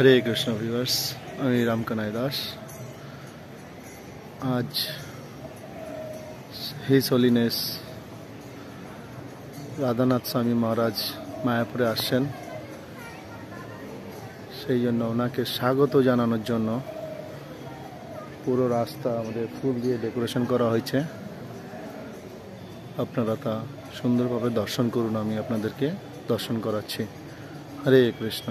হরে Krishna viewers আমি রামকানাই দাস। আজ হিস holiness Radhanath স্বামী মহারাজ মায়াপুরে আসছেন। সেই জন্য ওনাকে স্বাগত জানানোর জন্য পুরো রাস্তা আমাদের ফুল দিয়ে ডেকোরেশন করা হয়েছে। আপনারা তা সুন্দরভাবে দর্শন করুন, আমি আপনাদেরকে দর্শন করাচ্ছি। হরে Krishna.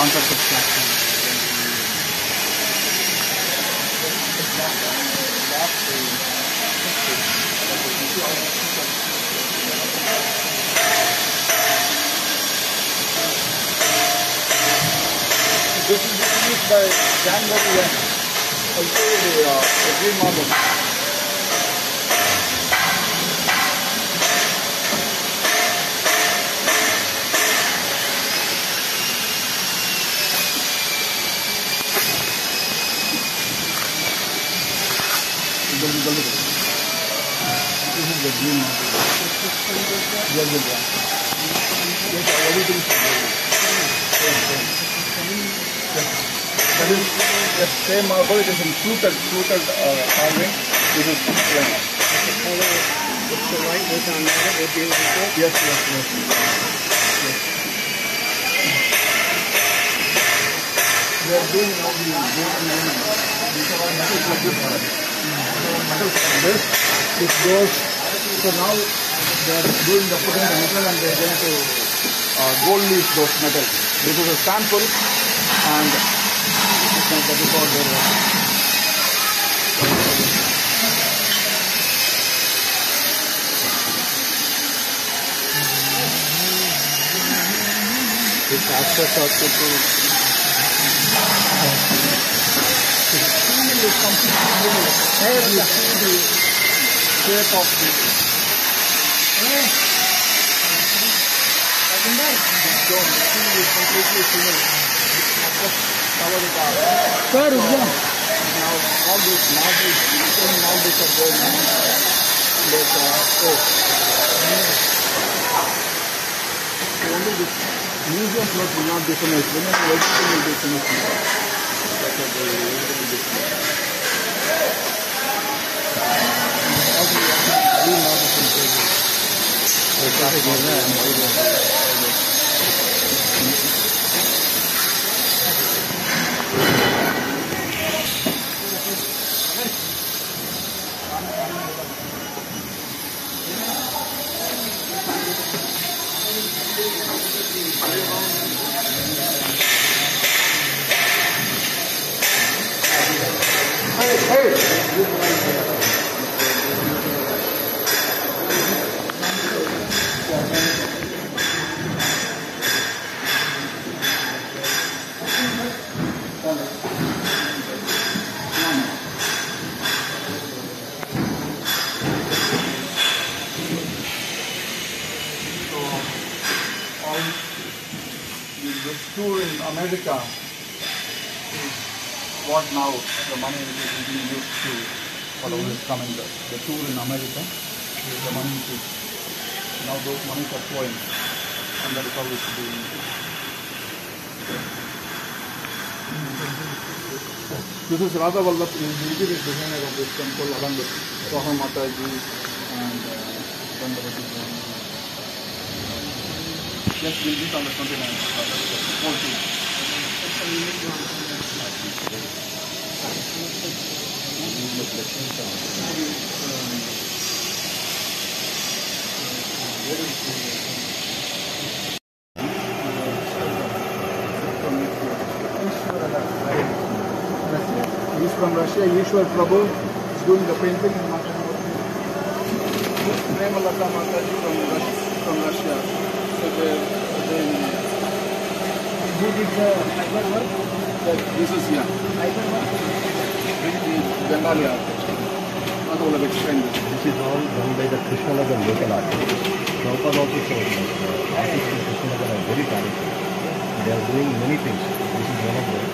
Uh, contracted platform. This is used by January and also the, uh, the green The. Yes. Yes, yes. That is the same marble. It is in fluted, fluted uh. This is plain. It's the white with on there, what you report. Yes, yes, yes. They are doing now the gold and women. These are all metals like this. Goes. So now they are doing the putting the metal and they are going to uh, gold leaf those metals. This is a sample and that is what they are. It's after to completely the shape of the Sir, yeah. Now all these marbles, same marbles are going on. Like, uh, oh. So only this museum plot will not be finished. Remaining everything will be finished now. That's what they everything will be finished. Brazil. So, tour in America is what now the money which is being used to whatever is coming. The, the tour in America is the money is now those monies are flowing and that is how it's being This is Radha Vallabh, he is the designer of this temple along with Soha Mataji Yes, we'll meet on the 29th. uh, that's the whole team. He's from Russia. Ishwar Prabhu is doing the painting in Matanamurti. Premalata Mataji from Russia. From Russia. So they, they, Who did the fiber work? this is yeah. Fiber work? The Bengali artist. Not all of it. This is all done by the Krishnanagar local artists. Prabhupada also showed that uh, artists in Krishnanagar are very talented. They are doing many things. This is one of them.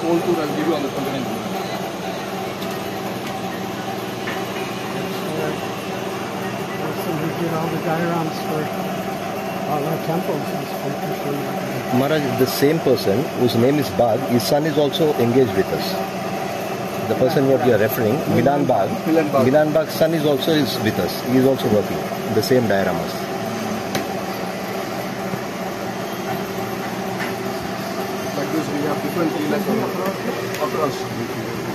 Whole tour I'll give you on the 29th. All the dioramas for all our temples is. Maharaj, the same person whose name is Bag, his son is also engaged with us. The person what you are referring, Milan Bag, Milan Bag. Milan Bag's son is also is with us. He is also working the same dioramas. Like this, we have different leelas across.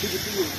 되게 뜨거워.